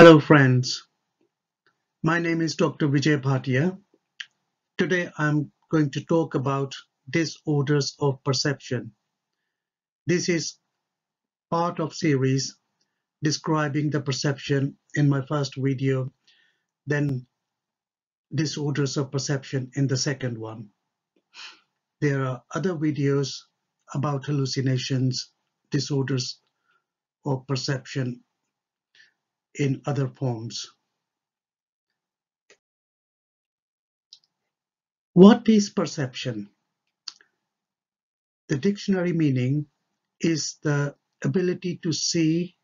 Hello friends, my name is Dr. Vijay Bhatia. Today I'm going to talk about disorders of perception. This is part of series describing the perception in my first video, then disorders of perception in the second one. There are other videos about hallucinations, disorders of perception in other forms. What is perception? The dictionary meaning is the ability to see,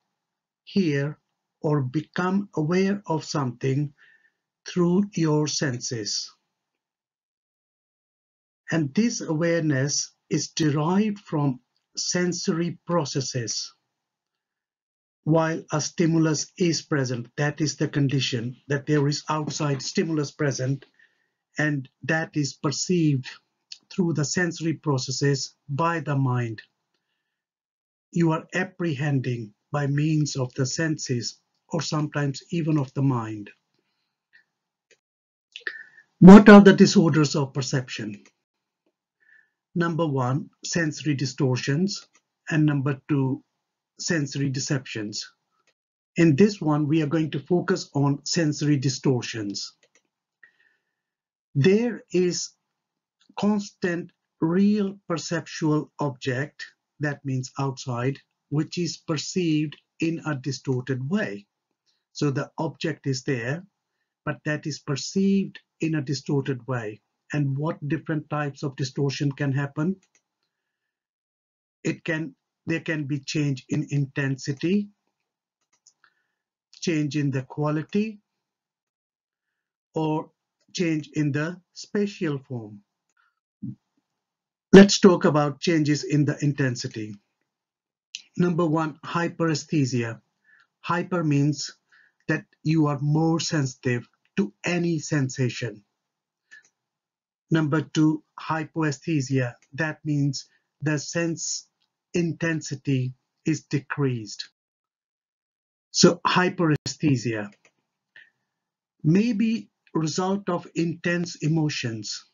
hear, or become aware of something through your senses. And this awareness is derived from sensory processes while a stimulus is present. That is the condition that there is outside stimulus present and that is perceived through the sensory processes by the mind. You are apprehending by means of the senses or sometimes even of the mind. What are the disorders of perception? Number one, sensory distortions, and number two, sensory deceptions. In this one, we are going to focus on sensory distortions. There is constant real perceptual object, that means outside, which is perceived in a distorted way. So the object is there, but that is perceived in a distorted way. And what different types of distortion can happen? It can there can be change in intensity, change in the quality, or change in the spatial form. Let's talk about changes in the intensity. Number one, hyperesthesia. Hyper means that you are more sensitive to any sensation. Number two, hypoesthesia. That means the sense intensity is decreased. So hyperesthesia may be result of intense emotions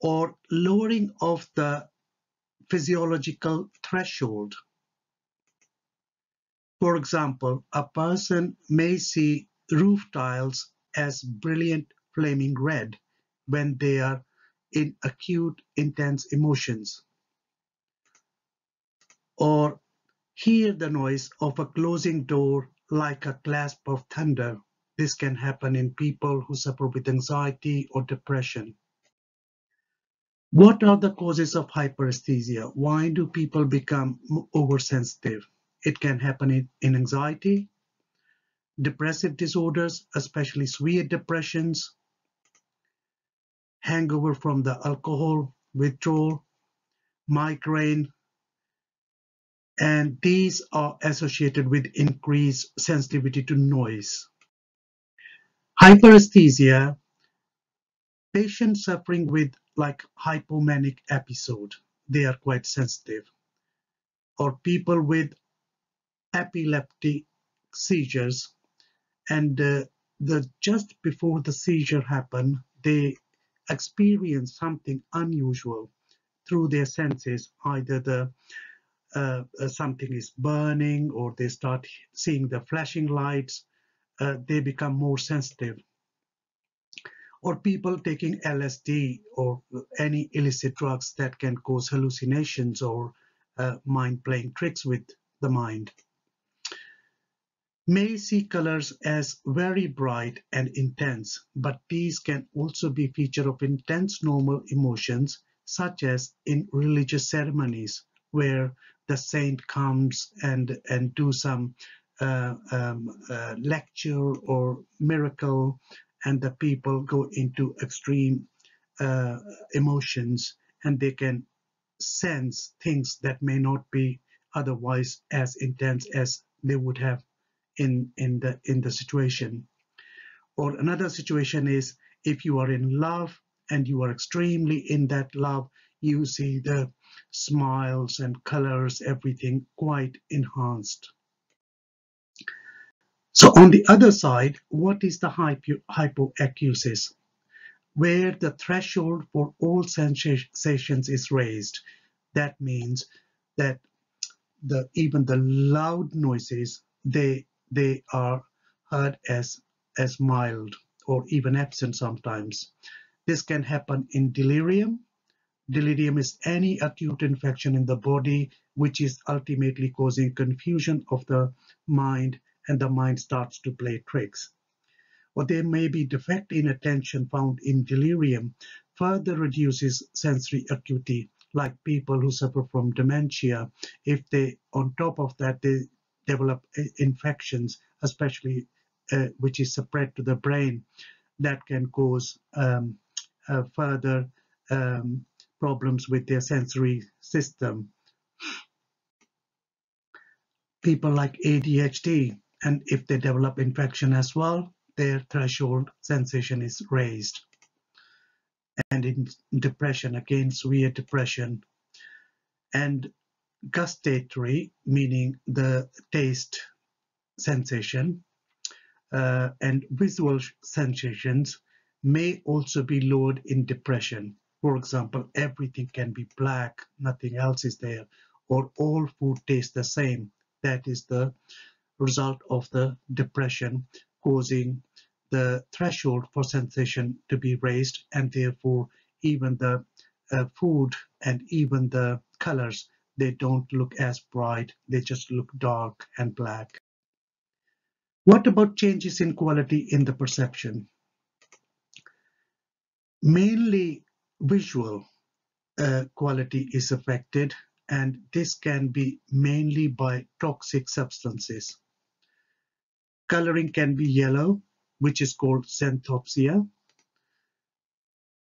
or lowering of the physiological threshold. For example, a person may see roof tiles as brilliant flaming red when they are in acute intense emotions or hear the noise of a closing door like a clasp of thunder. This can happen in people who suffer with anxiety or depression. What are the causes of hyperesthesia? Why do people become oversensitive? It can happen in, anxiety, depressive disorders, especially severe depressions, hangover from the alcohol withdrawal, migraine, and these are associated with increased sensitivity to noise. Hyperesthesia, patients suffering with like hypomanic episode, they are quite sensitive. Or people with epileptic seizures and uh, the just before the seizure happen, they experience something unusual through their senses, either the uh, uh, something is burning or they start seeing the flashing lights, uh, they become more sensitive. Or people taking LSD or any illicit drugs that can cause hallucinations or uh, mind playing tricks with the mind. May see colors as very bright and intense, but these can also be feature of intense normal emotions, such as in religious ceremonies, where the saint comes and and do some uh, um, uh, lecture or miracle and the people go into extreme uh, emotions and they can sense things that may not be otherwise as intense as they would have in in the in the situation. Or another situation is if you are in love and you are extremely in that love you see the smiles and colors, everything quite enhanced. So on the other side, what is the hypo hypoacusis? Where the threshold for all sensations is raised. That means that the even the loud noises they they are heard as as mild or even absent sometimes. This can happen in delirium. Delirium is any acute infection in the body which is ultimately causing confusion of the mind and the mind starts to play tricks. Or there may be defect in attention found in delirium further reduces sensory acuity like people who suffer from dementia if they on top of that they develop infections especially uh, which is spread to the brain that can cause um, uh, further um, problems with their sensory system. People like ADHD and if they develop infection as well their threshold sensation is raised. And in depression again severe depression. And gustatory meaning the taste sensation uh, and visual sensations may also be lowered in depression for example everything can be black nothing else is there or all food tastes the same. That is the result of the depression causing the threshold for sensation to be raised and therefore even the uh, food and even the colors they don't look as bright they just look dark and black. What about changes in quality in the perception? Mainly visual uh, quality is affected and this can be mainly by toxic substances Coloring can be yellow, which is called xanthopsia.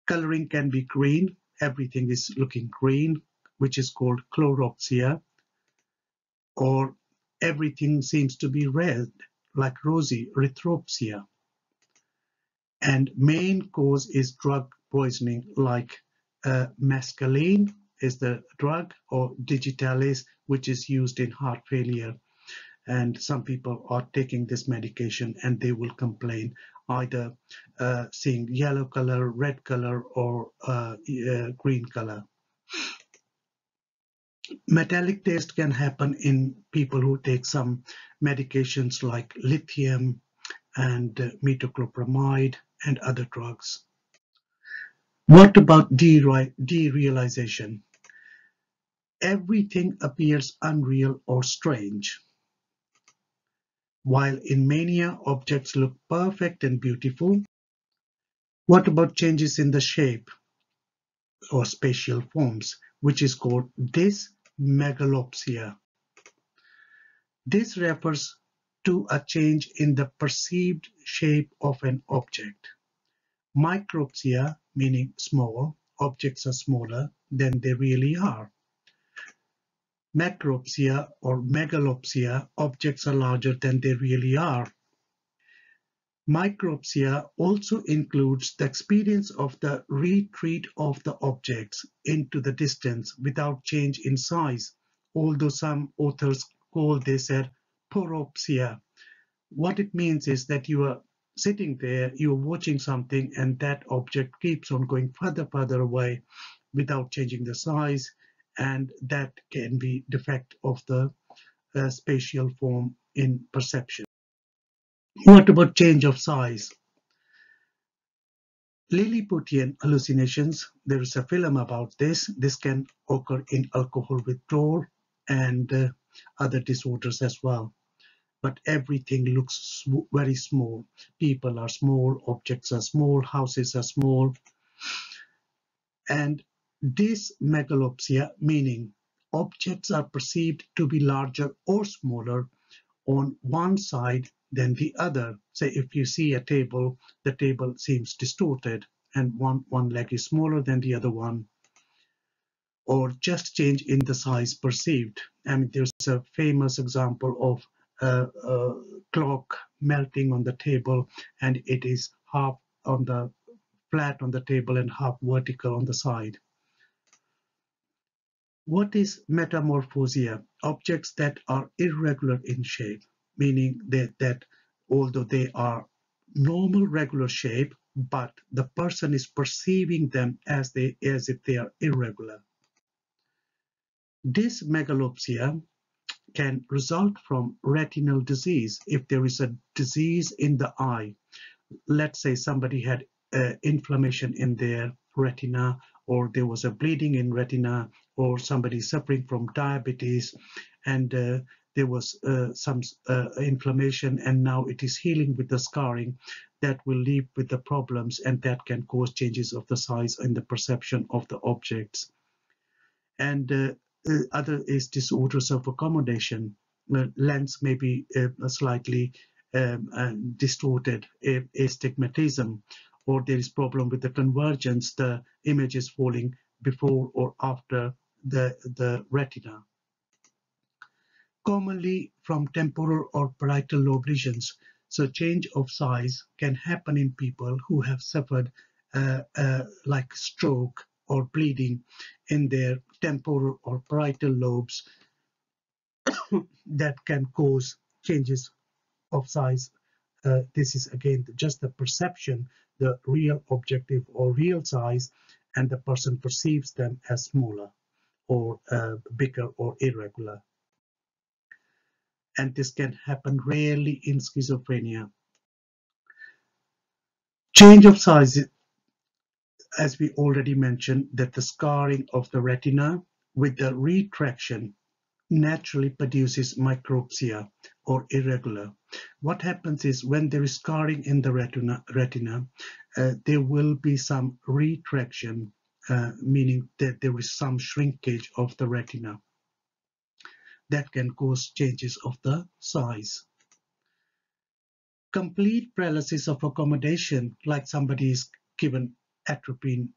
Coloring can be green, everything is looking green, which is called chloropsia. Or everything seems to be red, like rosy, erythropsia. And main cause is drug poisoning, like uh, mescaline is the drug, or digitalis, which is used in heart failure and some people are taking this medication and they will complain either uh, seeing yellow color, red color, or uh, uh, green color. Metallic taste can happen in people who take some medications like lithium and uh, metoclopramide and other drugs. What about derealization? Everything appears unreal or strange. While in mania objects look perfect and beautiful, what about changes in the shape or spatial forms, which is called dysmegalopsia? This refers to a change in the perceived shape of an object. Micropsia, meaning small, objects are smaller than they really are. Macropsia or megalopsia, objects are larger than they really are. Micropsia also includes the experience of the retreat of the objects into the distance without change in size, although some authors call this a porropsia. What it means is that you are sitting there, you're watching something, and that object keeps on going further, further away without changing the size, and that can be defect of the uh, spatial form in perception. What about change of size? Lilliputian hallucinations, there is a film about this. This can occur in alcohol withdrawal and uh, other disorders as well. But everything looks very small. People are small, objects are small, houses are small. And Dysmegalopsia meaning objects are perceived to be larger or smaller on one side than the other. Say if you see a table, the table seems distorted and one, one leg is smaller than the other one. Or just change in the size perceived. I mean, there's a famous example of clock melting on the table and it is half on the flat on the table and half vertical on the side. What is metamorphosia? Objects that are irregular in shape, meaning that, that although they are normal regular shape, but the person is perceiving them as they as if they are irregular. Dysmegalopsia can result from retinal disease if there is a disease in the eye. Let's say somebody had uh, inflammation in their retina or there was a bleeding in retina or somebody suffering from diabetes and uh, there was uh, some uh, inflammation and now it is healing with the scarring that will leave with the problems and that can cause changes of the size and the perception of the objects. And uh, other is disorders of accommodation. Lens may be uh, slightly um, distorted, astigmatism, or there is problem with the convergence, the image is falling before or after the, the retina. Commonly from temporal or parietal lobe lesions, so change of size can happen in people who have suffered uh, uh, like stroke or bleeding in their temporal or parietal lobes that can cause changes of size. Uh, this is again just the perception, the real objective or real size, and the person perceives them as smaller or uh, bigger or irregular. And this can happen rarely in schizophrenia. Change of size as we already mentioned, that the scarring of the retina with the retraction naturally produces micropsia or irregular. What happens is when there is scarring in the retina, retina uh, there will be some retraction, uh, meaning that there is some shrinkage of the retina. That can cause changes of the size. Complete paralysis of accommodation, like somebody is given atropine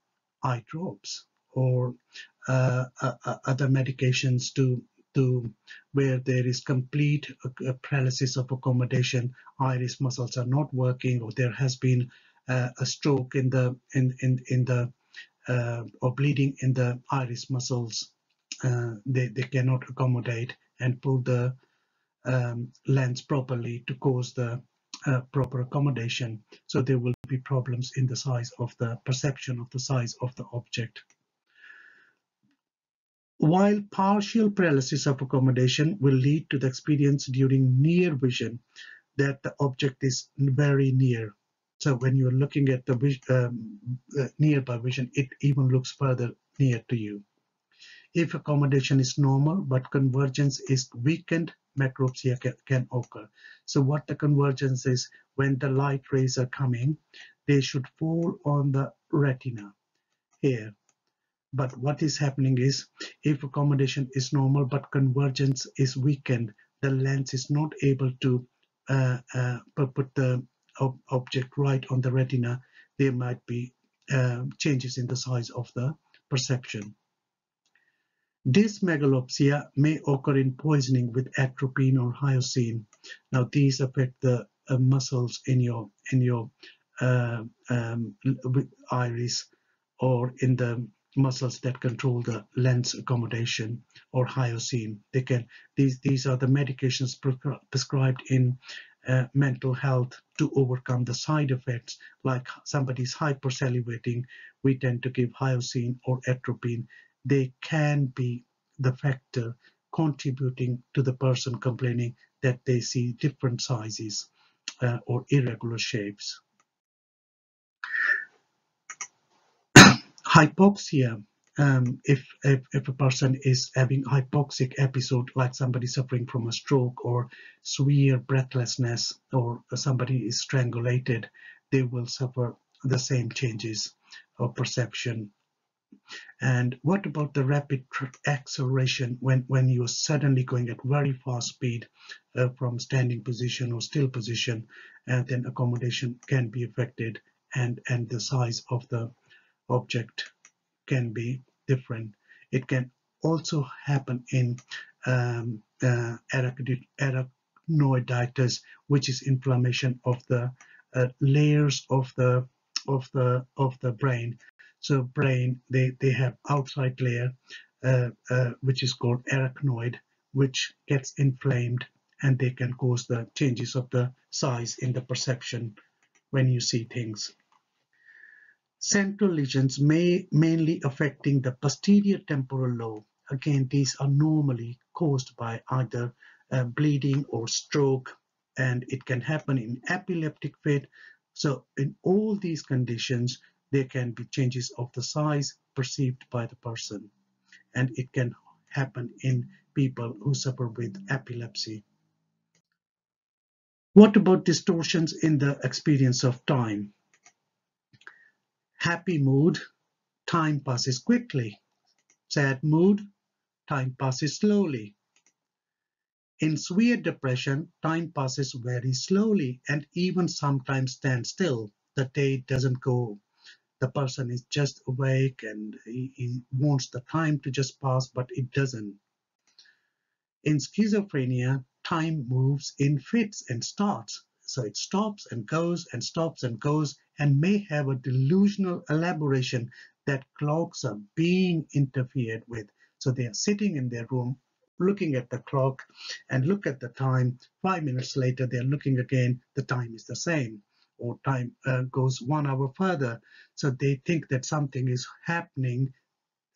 eye drops or uh, uh, uh, other medications to to where there is complete uh, paralysis of accommodation. Iris muscles are not working or there has been uh, a stroke in the in in in the uh, or bleeding in the iris muscles. They, they cannot accommodate and pull the um, lens properly to cause the uh, proper accommodation. So there will be problems in the size of the perception of the size of the object. While partial paralysis of accommodation will lead to the experience during near vision that the object is very near. So when you're looking at the um, uh, nearby vision, it even looks further near to you. If accommodation is normal but convergence is weakened, macropsia can, can occur. So what the convergence is, when the light rays are coming, they should fall on the retina here. But what is happening is, if accommodation is normal but convergence is weakened, the lens is not able to uh, uh, put the ob object right on the retina, there might be uh, changes in the size of the perception. Dysmegalopsia may occur in poisoning with atropine or hyoscine. Now these affect the uh, muscles in your in your uh, um, iris or in the muscles that control the lens accommodation or hyoscine. They can these these are the medications prescribed in uh, mental health to overcome the side effects like somebody's hypersalivating we tend to give hyoscine or atropine they can be the factor contributing to the person complaining that they see different sizes uh, or irregular shapes. Hypoxia, um, if, if, if, a person is having hypoxic episode, like somebody suffering from a stroke or severe breathlessness, or somebody is strangulated, they will suffer the same changes of perception and what about the rapid acceleration when, when you're suddenly going at very fast speed uh, from standing position or still position, and then accommodation can be affected and, and the size of the object can be different. It can also happen in um, uh, arachnoiditis, which is inflammation of the uh, layers of the of the of the brain so brain, they, they have outside layer, uh, uh, which is called arachnoid, which gets inflamed and they can cause the changes of the size in the perception when you see things. Central lesions may mainly affecting the posterior temporal lobe. Again, these are normally caused by either uh, bleeding or stroke, and it can happen in epileptic fit. So in all these conditions, there can be changes of the size perceived by the person, and it can happen in people who suffer with epilepsy. What about distortions in the experience of time? Happy mood, time passes quickly. Sad mood, time passes slowly. In severe depression, time passes very slowly and even sometimes stands still. The day doesn't go. The person is just awake and he, he wants the time to just pass, but it doesn't. In schizophrenia, time moves in fits and starts. So it stops and goes and stops and goes and may have a delusional elaboration that clocks are being interfered with. So they are sitting in their room looking at the clock and look at the time. Five minutes later, they're looking again, the time is the same or time uh, goes one hour further. So they think that something is happening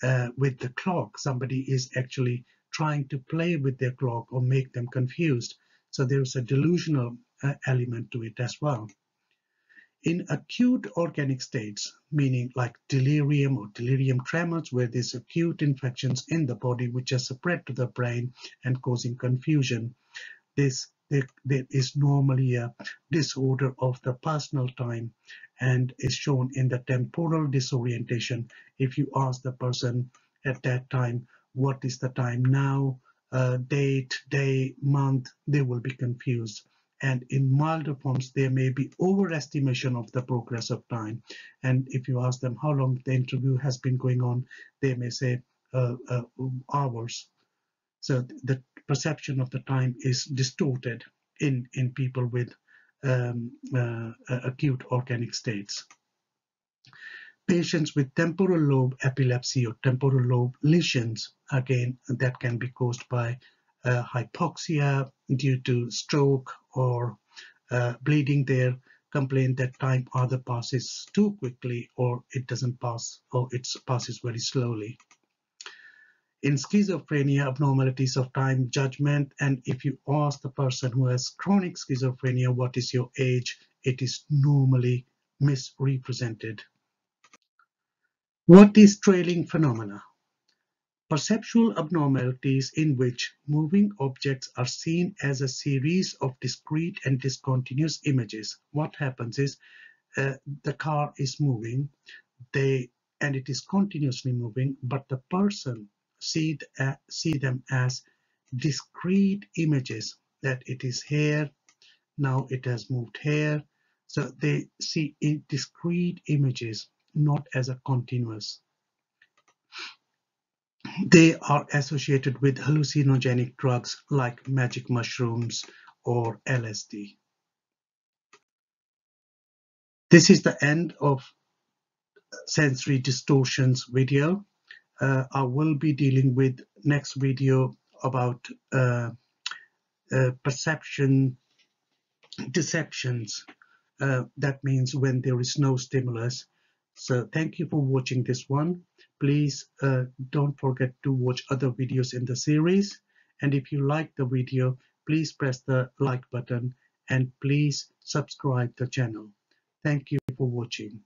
uh, with the clock. Somebody is actually trying to play with their clock or make them confused. So there's a delusional uh, element to it as well. In acute organic states, meaning like delirium or delirium tremens, where there's acute infections in the body which are spread to the brain and causing confusion, this there, there is normally a disorder of the personal time and is shown in the temporal disorientation. If you ask the person at that time, what is the time now, uh, date, day, month, they will be confused. And in milder forms, there may be overestimation of the progress of time. And if you ask them how long the interview has been going on, they may say uh, uh, hours. So the perception of the time is distorted in, in people with um, uh, acute organic states. Patients with temporal lobe epilepsy or temporal lobe lesions, again, that can be caused by uh, hypoxia due to stroke or uh, bleeding there, complain that time either passes too quickly or it doesn't pass or it passes very slowly in schizophrenia abnormalities of time judgment and if you ask the person who has chronic schizophrenia what is your age it is normally misrepresented. What is trailing phenomena? Perceptual abnormalities in which moving objects are seen as a series of discrete and discontinuous images. What happens is uh, the car is moving they and it is continuously moving but the person see, uh, see them as discrete images that it is here now it has moved here. So they see discrete images not as a continuous. They are associated with hallucinogenic drugs like magic mushrooms or LSD. This is the end of sensory distortions video uh, I will be dealing with next video about uh, uh, perception deceptions. Uh, that means when there is no stimulus. So thank you for watching this one. Please uh, don't forget to watch other videos in the series. And if you like the video, please press the like button and please subscribe the channel. Thank you for watching.